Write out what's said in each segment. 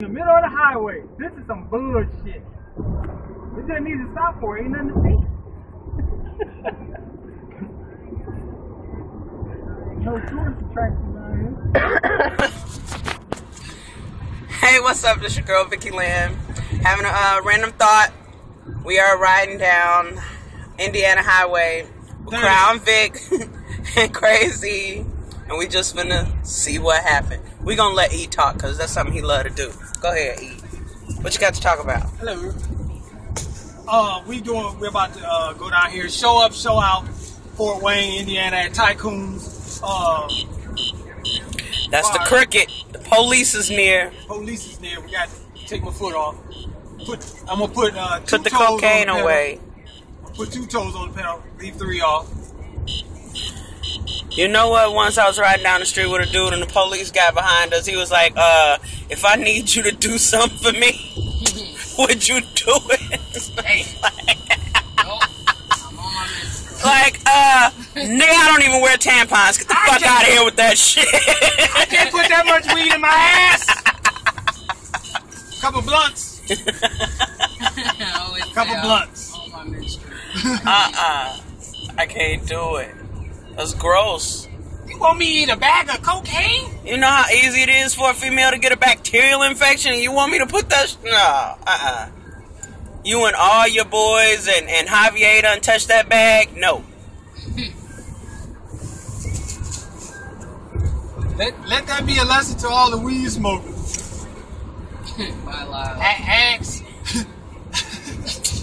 in the middle of the highway. This is some bullshit. We just need to stop for it. Ain't nothing to see. no tourist attractions out here. Hey, what's up? This your girl Vickie Lynn. Having a uh, random thought. We are riding down Indiana Highway. Crown Vic and Craz-E, and we just finna see what happened. We gonna let E talk because that's something he love to do. Go ahead, E. What you got to talk about? Hello. Uh, we doing. We're about to uh, go down here, show up, show out, Fort Wayne, Indiana, at Tycoon's. Uh, That's the cricket. The police is near. police is near. We got to take my foot off. Put. I'm gonna put uh, two Put the toes on cocaine pedal. away. Put two toes on the pedal. Leave three off. You know what? Once I was riding down the street with a dude and the police guy behind us, he was like, uh, if I need you to do something for me, would you do it? like, uh, nigga, I don't even wear tampons. Get the I fuck out of here with that shit. I can't put that much weed in my ass. Couple blunts. Couple blunts. uh-uh. I can't do it. That's gross. You want me to eat a bag of cocaine? You know how easy it is for a female to get a bacterial infection? You want me to put that? Sh- no, uh-uh. You and all your boys and, and Javier done touched that bag? No. Let, let that be a lesson to all the weed smokers. A- Axe.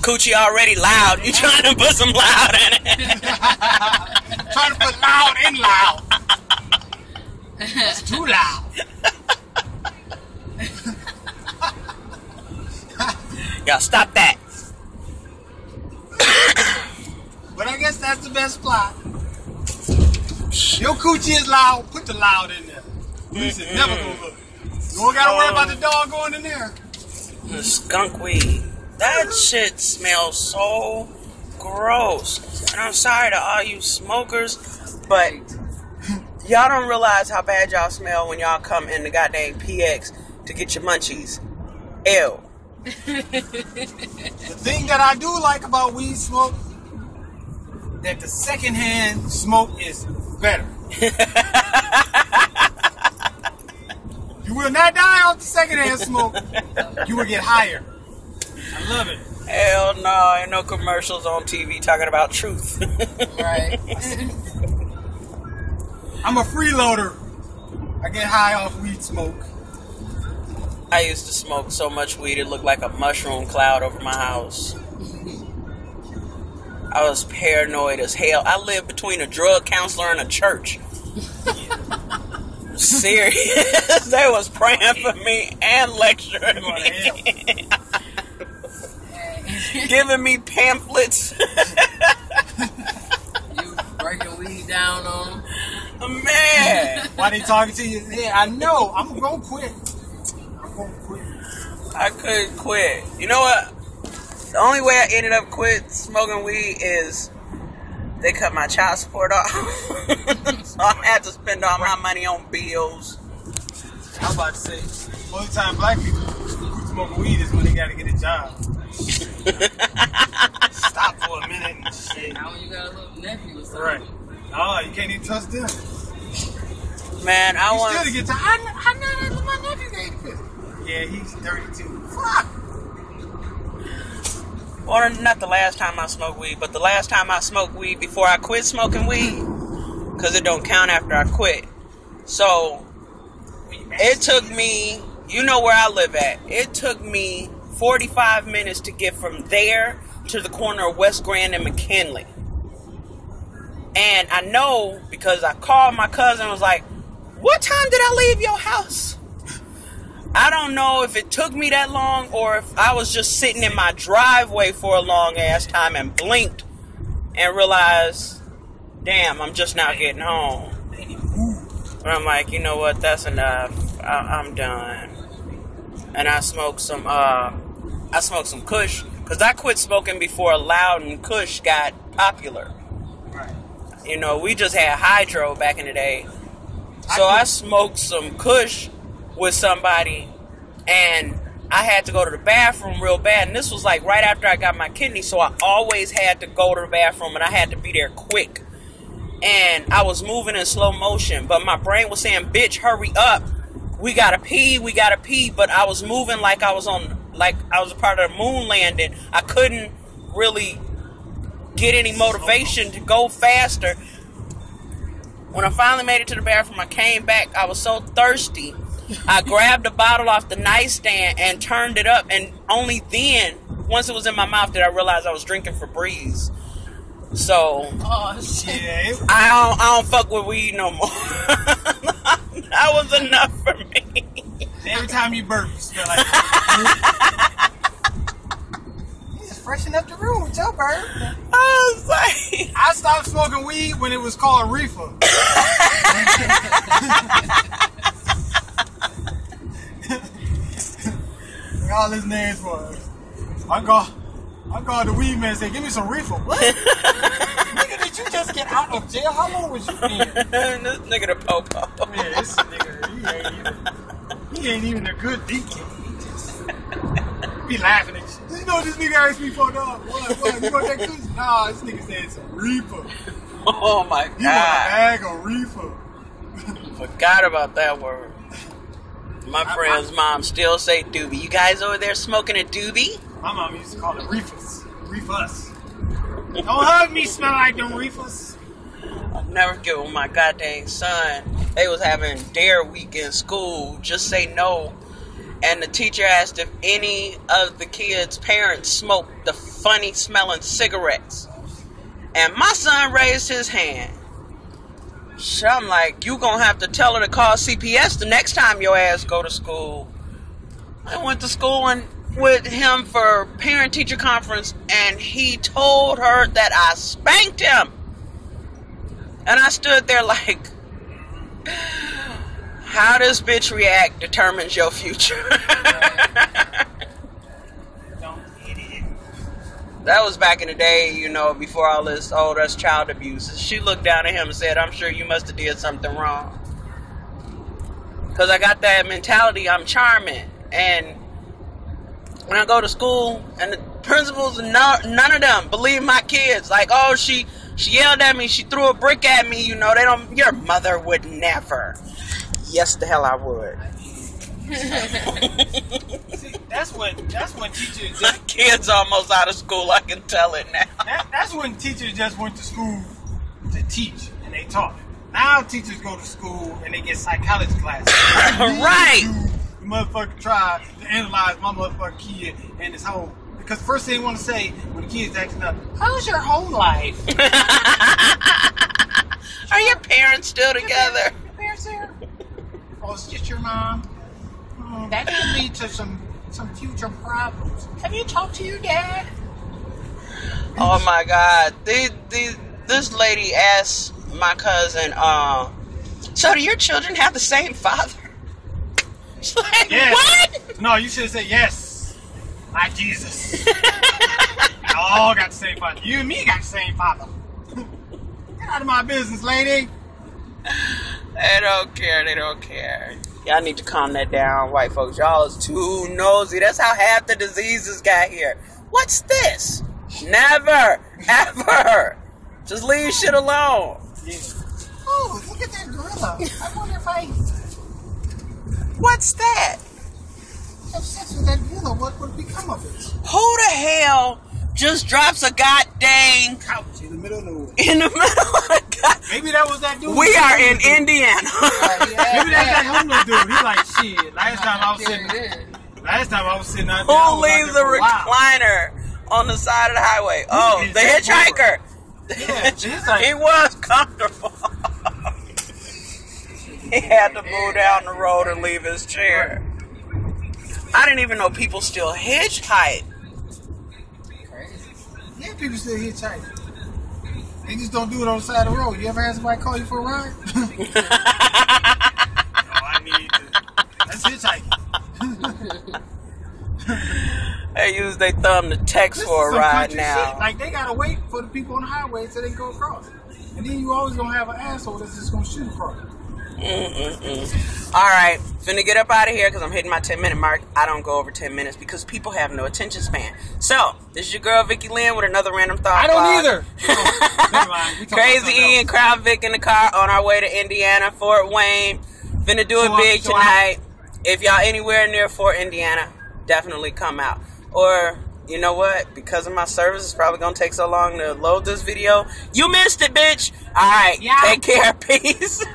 Coochie already loud. You trying to put some loud in it? Trying to put loud in loud. It's too loud. Y'all stop that. But I guess that's the best plot. Your coochie is loud. Put the loud in there. Police is never gonna look. You don't gotta worry about the oh. dog going in there. The skunk weed. That shit smells so gross. And I'm sorry to all you smokers, but y'all don't realize how bad y'all smell when y'all come in the goddamn PX to get your munchies. Ew. The thing that I do like about weed smoke, that the secondhand smoke is better. you will not die off the secondhand smoke. You will get higher. I love it. Hell no, ain't no commercials on TV talking about truth. Right. I'm a freeloader. I get high off weed smoke. I used to smoke so much weed it looked like a mushroom cloud over my house. I was paranoid as hell. I lived between a drug counselor and a church. Serious. they was praying for me and lecturing me. Giving me pamphlets. you breaking weed down on them. Man. Why they talking to you? Yeah, I know. I'm gonna quit. I'm gonna quit. I couldn't quit. You know what? The only way I ended up quit smoking weed is they cut my child support off. so I had to spend all my money on bills. I was about to say, only time black people quit smoking weed is when they gotta get a job. Stop for a minute and shit. Now you got a little nephew or something. Right. Oh, you can't even trust them. Man, I You want to get to. I, I know that my nephew ain't fit. Yeah, he's 32. Fuck. or not the last time I smoked weed, but the last time I smoked weed before I quit smoking weed. Cause it don't count after I quit. So it took me you know where I live at. It took me 45 minutes to get from there to the corner of West Grand and McKinley. And I know because I called my cousin and was like, What time did I leave your house? I don't know if it took me that long or if I was just sitting in my driveway for a long ass time and blinked and realized, damn, I'm just now getting home. But I'm like, you know what? That's enough. I, I'm done. And I smoked some. Uh, I smoked some Kush because I quit smoking before Loud and Kush got popular. Right. You know, we just had Hydro back in the day. So I smoked some Kush with somebody and I had to go to the bathroom real bad. And this was like right after I got my kidney, so I always had to go to the bathroom, and I had to be there quick. And I was moving in slow motion, but my brain was saying, "Bitch, hurry up! We gotta pee, we gotta pee." But I was moving like I was on, like I was a part of the moon landing. I couldn't really get any motivation to go faster. When I finally made it to the bathroom, I came back. I was so thirsty. I grabbed a bottle off the nightstand and turned it up, and only then, once it was in my mouth, did I realize I was drinking Febreze. So Oh shit. I don't, I don't fuck with weed no more. that was enough for me. every time you burp, you smell like. you just freshen up the room with your burp. I was like, I stopped smoking weed when it was called reefer. Like all his names was. I got, I got the weed man and said, "Give me some reefer." What? Did you just get out of jail? How long was you in? this nigga the popo. Yeah, this nigga, he ain't even, he ain't even a good deacon. He just be laughing at you. You know this nigga asked me for dog. What? What? You want that cookie? Nah, this nigga said some reefer. Oh my You want a bag of reefer? Forgot about that word. My friend's mom still say doobie. You guys over there smoking a doobie? My mom used to call it reefers. Reefers. Don't hug me, smell like them reefers. I'll never forget when my goddamn son, they was having dare week in school, just say no. And the teacher asked if any of the kids' parents smoked the funny smelling cigarettes. And my son raised his hand. So I'm like, you gonna have to tell her to call CPS the next time your ass go to school. I went to school and with him for parent teacher conference and he told her that I spanked him. And I stood there like, how this bitch react determines your future. That was back in the day, you know, before all this, oh, that's child abuse. She looked down at him and said, I'm sure you must have did something wrong. Because I got that mentality, I'm charming. And when I go to school, and the principals, no, none of them believe my kids. Like, oh, she she yelled at me, she threw a brick at me. You know, they don't. Your mother would never. Yes, the hell I would. See, that's when that's when teachers My kid's almost out of school. I can tell it now. that, that's when teachers just went to school to teach and they taught. Now teachers go to school and they get psychology classes. Right. Motherfucker try to analyze my motherfucking kid and his home. Because first thing they want to say when the kid's acting up, how's your home life? Are your parents still together? Your parents there? Oh, it's just your mom. Hmm, that could lead to some some future problems. Have you talked to your dad? Oh my God! The, the, this lady asked my cousin, uh, "So do your children have the same father?" She's like, Yes. "What?" No, you should said yes. Like Jesus. we all got the same father. You and me got the same father. Get out of my business, lady. They don't care. They don't care. Y'all need to calm that down, white folks. Y'all is too nosy. That's how half the diseases got here. What's this? Never, ever. Just leave shit alone. Yeah. Oh, look at that gorilla. I wonder if I What's that? have sex with that gorilla, what would become of it? Who the hell just drops a goddamn Couch in the middle of nowhere. in the middle of the god? Maybe that was that dude. We are in Indiana. Maybe that's that homeless dude. He like shit. Last time I was sitting, it is. last time I was sitting out there. Who leaves there a for a while. recliner on the side of the highway? Oh, the hitchhiker. Yeah, like- he was comfortable. He had to move down the road and leave his chair. I didn't even know people still hitchhike. Crazy. Yeah, people still hitchhike. They just don't do it on the side of the road. You ever had somebody call you for a ride? no, I need to. That's hitchhiking. They use their thumb to text This for a ride now. shit. Like they gotta wait for the people on the highway so they can go across. And then you always gonna have an asshole that's just gonna shoot across. Mm-mm-mm. All right, finna get up out of here because I'm hitting my 10 minute mark. I don't go over 10 minutes because people have no attention span. So, this is your girl Vickie Lynn with another random thought. I don't either. Never mind. We talking about Crazy Ian, else. Crown Vic in the car on our way to Indiana, Fort Wayne. Finna do it up, big out. tonight. If y'all anywhere near Fort Indiana, definitely come out. Or you know what? Because of my service, it's probably gonna take so long to load this video. You missed it, bitch. All right, Yeah. take care. Peace.